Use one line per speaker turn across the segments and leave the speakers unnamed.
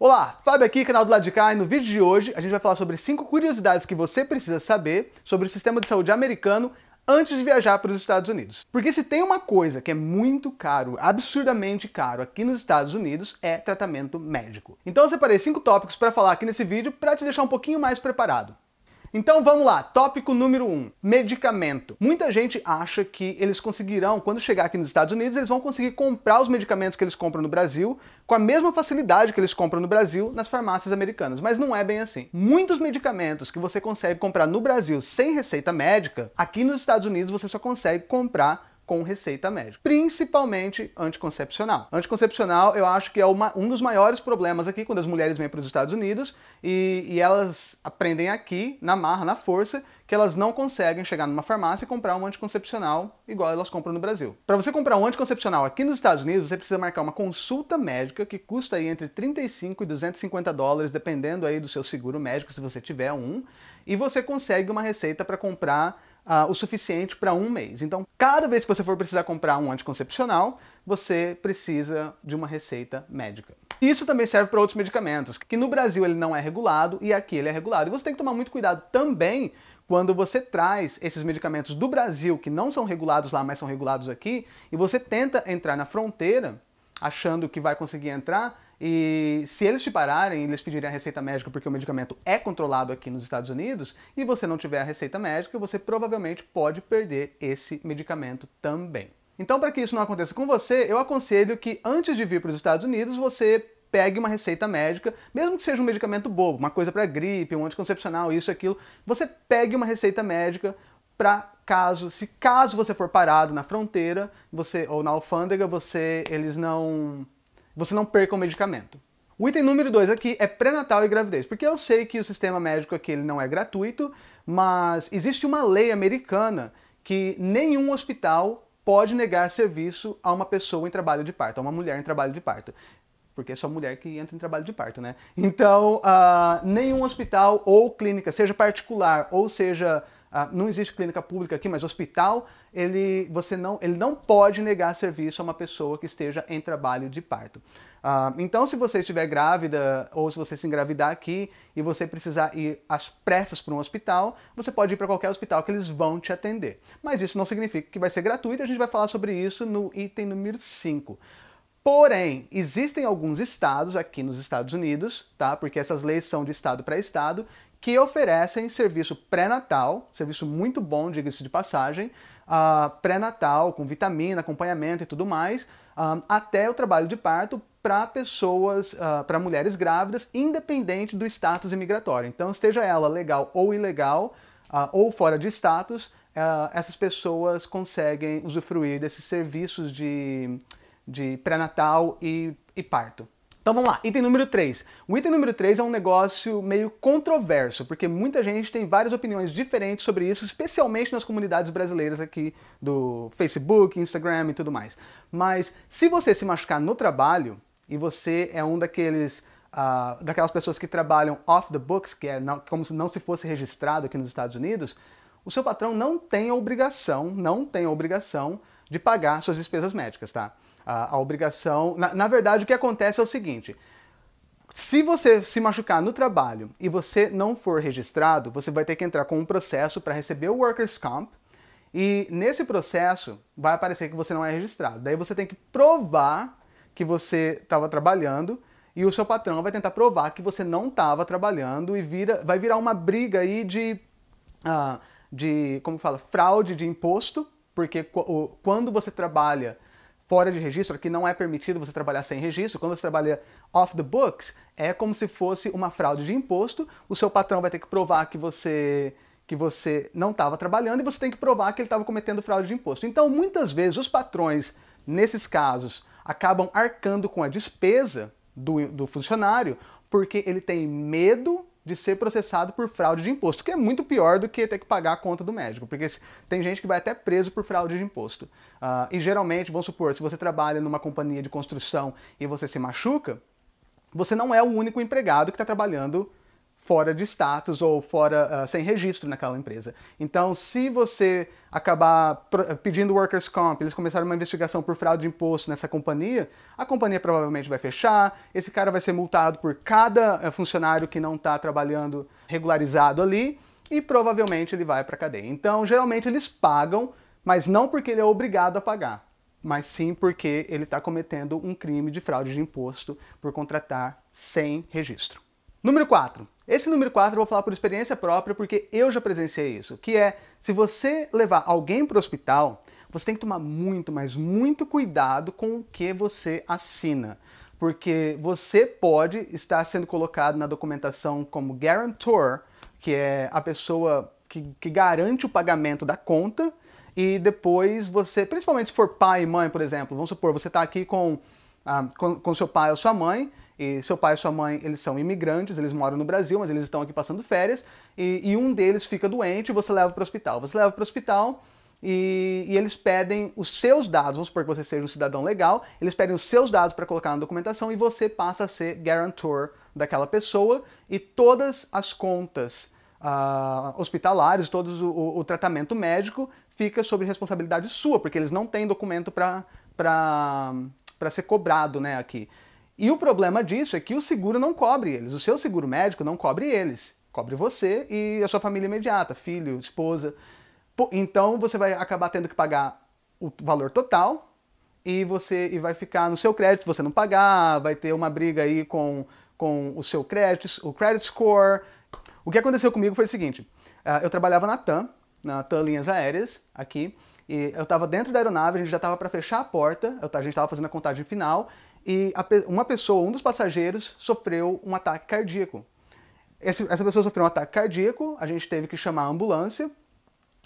Olá, Fábio aqui, canal do lado de cá, e no vídeo de hoje a gente vai falar sobre 5 curiosidades que você precisa saber sobre o sistema de saúde americano antes de viajar para os Estados Unidos. Porque se tem uma coisa que é muito caro, absurdamente caro aqui nos Estados Unidos, é tratamento médico. Então eu separei 5 tópicos para falar aqui nesse vídeo para te deixar um pouquinho mais preparado. Então vamos lá, tópico número 1, um, medicamento. Muita gente acha que eles conseguirão, quando chegar aqui nos Estados Unidos, eles vão conseguir comprar os medicamentos que eles compram no Brasil com a mesma facilidade que eles compram no Brasil nas farmácias americanas, mas não é bem assim. Muitos medicamentos que você consegue comprar no Brasil sem receita médica, aqui nos Estados Unidos você só consegue comprar com receita médica, principalmente anticoncepcional. Anticoncepcional, eu acho que é uma, um dos maiores problemas aqui quando as mulheres vêm para os Estados Unidos e, e, elas aprendem aqui, na marra, na força, que elas não conseguem chegar numa farmácia e comprar um anticoncepcional igual elas compram no Brasil. Para você comprar um anticoncepcional aqui nos Estados Unidos, você precisa marcar uma consulta médica que custa aí entre 35 e 250 dólares, dependendo aí do seu seguro médico, se você tiver um, e você consegue uma receita para comprar uh, o suficiente para um mês. Então, cada vez que você for precisar comprar um anticoncepcional, você precisa de uma receita médica. Isso também serve para outros medicamentos, que no Brasil ele não é regulado e aqui ele é regulado. E você tem que tomar muito cuidado também quando você traz esses medicamentos do Brasil, que não são regulados lá, mas são regulados aqui, e você tenta entrar na fronteira achando que vai conseguir entrar, e se eles te pararem eles pedirem a receita médica porque o medicamento é controlado aqui nos Estados Unidos e você não tiver a receita médica, você provavelmente pode perder esse medicamento também. Então, para que isso não aconteça com você, eu aconselho que antes de vir para os Estados Unidos, você pegue uma receita médica, mesmo que seja um medicamento bobo, uma coisa para gripe, um anticoncepcional, isso, aquilo, você pegue uma receita médica para caso, se caso você for parado na fronteira, você ou na alfândega, você eles não você não perca o medicamento. O item número 2 aqui é pré-natal e gravidez, porque eu sei que o sistema médico aqui ele não é gratuito, mas existe uma lei americana que nenhum hospital pode negar serviço a uma pessoa em trabalho de parto, a uma mulher em trabalho de parto. Porque é só mulher que entra em trabalho de parto, né? Então, uh, nenhum hospital ou clínica, seja particular ou seja ah, não existe clínica pública aqui, mas hospital, ele, você não, ele não pode negar serviço a uma pessoa que esteja em trabalho de parto. Ah, então, se você estiver grávida ou se você se engravidar aqui e você precisar ir às pressas para um hospital, você pode ir para qualquer hospital que eles vão te atender. Mas isso não significa que vai ser gratuito, a gente vai falar sobre isso no item número 5. Porém, existem alguns estados aqui nos Estados Unidos, tá? Porque essas leis são de estado para estado, que oferecem serviço pré-natal, serviço muito bom, diga-se de passagem, uh, pré-natal, com vitamina, acompanhamento e tudo mais, uh, até o trabalho de parto para pessoas, uh, ah, para mulheres grávidas, independente do status imigratório. Então, esteja ela legal ou ilegal, ou fora de status, essas pessoas conseguem usufruir desses serviços de, de pré-natal e, e parto. Então vamos lá, item número 3. O item número 3 é um negócio meio controverso, porque muita gente tem várias opiniões diferentes sobre isso, especialmente nas comunidades brasileiras aqui do Facebook, Instagram e tudo mais. Mas se você se machucar no trabalho e você é um daqueles uh, daquelas pessoas que trabalham off the books, que é não, como se não se fosse registrado aqui nos Estados Unidos, o seu patrão não tem a obrigação, não tem a obrigação de pagar suas despesas médicas, tá? A, a obrigação. Na, na verdade, o que acontece é o seguinte: se você se machucar no trabalho e você não for registrado, você vai ter que entrar com um processo para receber o Workers' Comp. E nesse processo vai aparecer que você não é registrado. Daí você tem que provar que você estava trabalhando e o seu patrão vai tentar provar que você não estava trabalhando e vira, vai virar uma briga aí de, uh, de como fala, fraude de imposto, porque quando você trabalha fora de registro, que não é permitido você trabalhar sem registro. Quando você trabalha off the books, é como se fosse uma fraude de imposto. O seu patrão vai ter que provar que você que você não estava trabalhando e você tem que provar que ele estava cometendo fraude de imposto. Então, muitas vezes os patrões, nesses casos, acabam arcando com a despesa do, do funcionário porque ele tem medo de ser processado por fraude de imposto, que é muito pior do que ter que pagar a conta do médico, porque tem gente que vai até preso por fraude de imposto. Uh, e geralmente, vamos supor, se você trabalha numa companhia de construção e você se machuca, você não é o único empregado que está trabalhando fora de status ou fora uh, sem registro naquela empresa. Então, se você acabar pedindo workers comp, eles começaram uma investigação por fraude de imposto nessa companhia, a companhia provavelmente vai fechar, esse cara vai ser multado por cada uh, funcionário que não está trabalhando regularizado ali e provavelmente ele vai para cadeia. Então, geralmente eles pagam, mas não porque ele é obrigado a pagar, mas sim porque ele está cometendo um crime de fraude de imposto por contratar sem registro. Número 4. Esse número 4 eu vou falar por experiência própria porque eu já presenciei isso, que é se você levar alguém para o hospital, você tem que tomar muito, mas muito cuidado com o que você assina. Porque você pode estar sendo colocado na documentação como guarantor, que é a pessoa que, que garante o pagamento da conta, e depois você, principalmente se for pai e mãe, por exemplo, vamos supor, você está aqui com, ah, com, com seu pai ou sua mãe, e seu pai e sua mãe, eles são imigrantes, eles moram no Brasil, mas eles estão aqui passando férias, e, e um deles fica doente você leva para o hospital. Você leva para o hospital e, e, eles pedem os seus dados, vamos supor que você seja um cidadão legal, eles pedem os seus dados para colocar na documentação e você passa a ser guarantor daquela pessoa e todas as contas uh, hospitalares, todo o, o, tratamento médico fica sob responsabilidade sua, porque eles não têm documento para ser cobrado né, aqui. E o problema disso é que o seguro não cobre eles, o seu seguro médico não cobre eles, cobre você e a sua família imediata, filho, esposa. Então você vai acabar tendo que pagar o valor total e você e vai ficar no seu crédito você não pagar, vai ter uma briga aí com, com o seu crédito, o credit score. O que aconteceu comigo foi o seguinte: uh, eu trabalhava na TAM, na TAM Linhas Aéreas, aqui, e eu estava dentro da aeronave, a gente já estava para fechar a porta, a gente estava fazendo a contagem final, e uma pessoa, um dos passageiros, sofreu um ataque cardíaco. Esse, essa pessoa sofreu um ataque cardíaco, a gente teve que chamar a ambulância,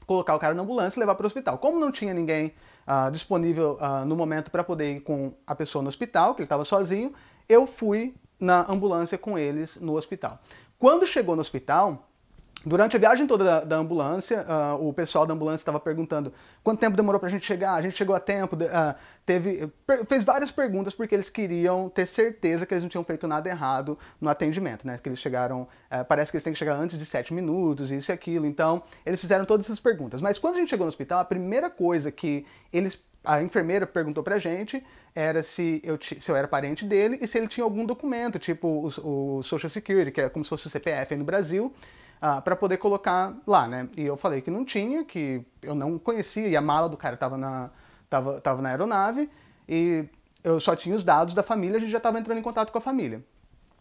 colocar o cara na ambulância e levar para o hospital. Como não tinha ninguém uh, disponível uh, no momento para poder ir com a pessoa no hospital, que ele estava sozinho, eu fui na ambulância com eles no hospital. Quando chegou no hospital, Durante a viagem toda da, da ambulância, uh, o pessoal da ambulância estava perguntando quanto tempo demorou para a gente chegar, a gente chegou a tempo, uh, teve, fez várias perguntas porque eles queriam ter certeza que eles não tinham feito nada errado no atendimento, né? Que eles chegaram, uh, parece que eles têm que chegar antes de sete minutos, isso e aquilo, então eles fizeram todas essas perguntas. Mas quando a gente chegou no hospital, a primeira coisa que eles a enfermeira perguntou pra gente era se eu, se eu era parente dele e se ele tinha algum documento, tipo o, o Social Security, que é como se fosse o CPF no Brasil, ah, para poder colocar lá, né? E eu falei que não tinha, que eu não conhecia, e a mala do cara estava na, tava, tava na aeronave, e eu só tinha os dados da família, a gente já estava entrando em contato com a família.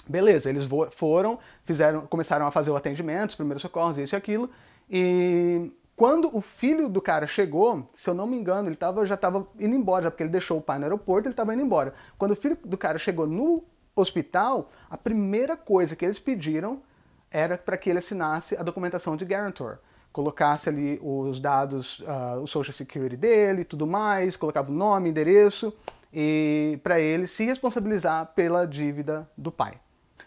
Beleza, eles foram, fizeram, começaram a fazer o atendimento, os primeiros socorros, isso e aquilo, e quando o filho do cara chegou, se eu não me engano, ele tava, já estava indo embora, porque ele deixou o pai no aeroporto, ele estava indo embora. Quando o filho do cara chegou no hospital, a primeira coisa que eles pediram era para que ele assinasse a documentação de guarantor. Colocasse ali os dados, uh, o social security dele tudo mais, colocava o nome, endereço, e para ele se responsabilizar pela dívida do pai.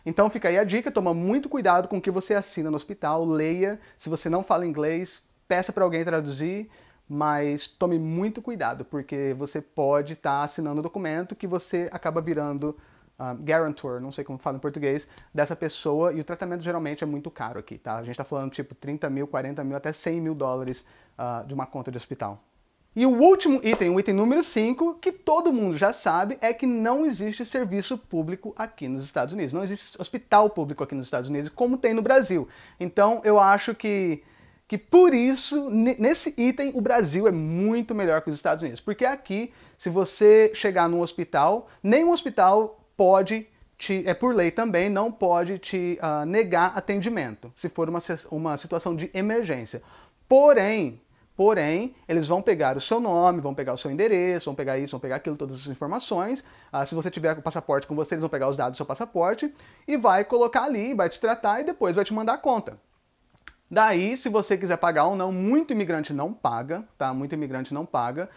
Então fica aí a dica, toma muito cuidado com o que você assina no hospital, leia, se você não fala inglês, peça para alguém traduzir, mas tome muito cuidado, porque você pode estar tá assinando um documento que você acaba virando uh, guarantor, não sei como fala em português, dessa pessoa e o tratamento geralmente é muito caro aqui, tá? A gente está falando tipo 30 mil, 40 mil, até 100 mil dólares uh, de uma conta de hospital. E o último item, o item número 5, que todo mundo já sabe, é que não existe serviço público aqui nos Estados Unidos. Não existe hospital público aqui nos Estados Unidos, como tem no Brasil. Então eu acho que, que por isso, nesse item, o Brasil é muito melhor que os Estados Unidos. Porque aqui, se você chegar num hospital, nenhum hospital pode te, é por lei também, não pode te uh, negar atendimento, se for uma, uma situação de emergência. Porém, porém, eles vão pegar o seu nome, vão pegar o seu endereço, vão pegar isso, vão pegar aquilo, todas as informações. Uh, se você tiver o passaporte com você, eles vão pegar os dados do seu passaporte e vai colocar ali, vai te tratar e depois vai te mandar a conta. Daí, se você quiser pagar ou não, muito imigrante não paga, tá? Muito imigrante não paga.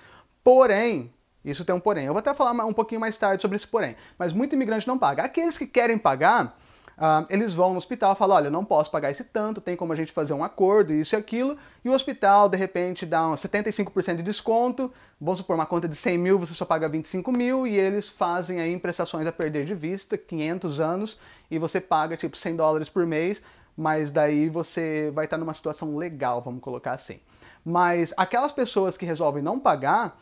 Porém, isso tem um porém. Eu vou até falar um pouquinho mais tarde sobre esse porém. Mas muito imigrante não paga. Aqueles que querem pagar, uh, eles vão no hospital e falam, olha, não posso pagar esse tanto, tem como a gente fazer um acordo, isso e aquilo. E o hospital, de repente, dá um 75% de desconto. Vamos supor, uma conta de 100 mil, você só paga 25 mil. E eles fazem aí prestações a perder de vista, 500 anos. E você paga, tipo, 100 dólares por mês mas daí você vai estar numa situação legal, vamos colocar assim. Mas aquelas pessoas que resolvem não pagar,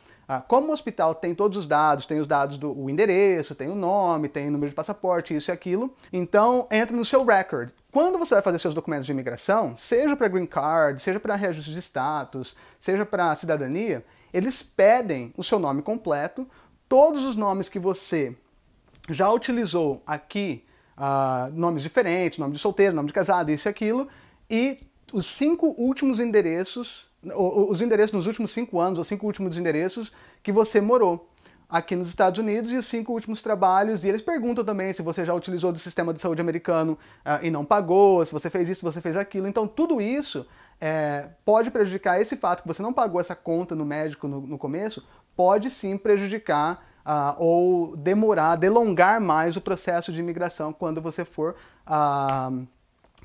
como o hospital tem todos os dados, tem os dados do endereço, tem o nome, tem o número de passaporte, isso e aquilo, então entra no seu record. Quando você vai fazer seus documentos de imigração, seja para green card, seja para reajuste de status, seja para cidadania, eles pedem o seu nome completo, todos os nomes que você já utilizou aqui, uh, nomes diferentes, nome de solteiro, nome de casado, isso e aquilo, e os cinco últimos endereços os endereços nos últimos cinco anos, os cinco últimos endereços que você morou aqui nos Estados Unidos e os cinco últimos trabalhos. E eles perguntam também se você já utilizou do sistema de saúde americano uh, e não pagou, se você fez isso, se você fez aquilo. Então, tudo isso é, pode prejudicar esse fato que você não pagou essa conta no médico no, no começo, pode sim prejudicar uh, ou demorar, delongar mais o processo de imigração quando você for. Uh,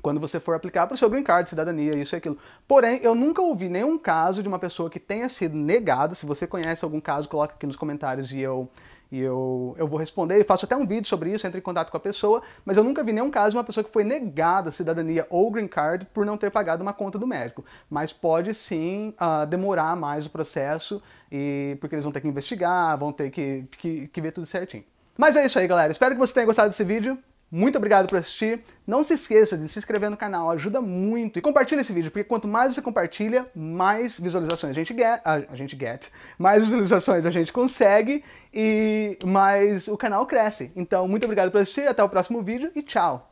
quando você for aplicar para o seu green card, cidadania, isso e aquilo. Porém, eu nunca ouvi nenhum caso de uma pessoa que tenha sido negado. Se você conhece algum caso, coloca aqui nos comentários e eu e eu, eu vou responder. Eu faço até um vídeo sobre isso, entre em contato com a pessoa, mas eu nunca vi nenhum caso de uma pessoa que foi negada cidadania ou green card por não ter pagado uma conta do médico. Mas pode sim uh, demorar mais o processo, e porque eles vão ter que investigar, vão ter que, que, que ver tudo certinho. Mas é isso aí, galera. Espero que você tenha gostado desse vídeo. Muito obrigado por assistir. Não se esqueça de se inscrever no canal, ajuda muito. E compartilhe esse vídeo, porque quanto mais você compartilha, mais visualizações a gente get, a, gente get, mais visualizações a gente consegue e mais o canal cresce. Então, muito obrigado por assistir, até o próximo vídeo e tchau!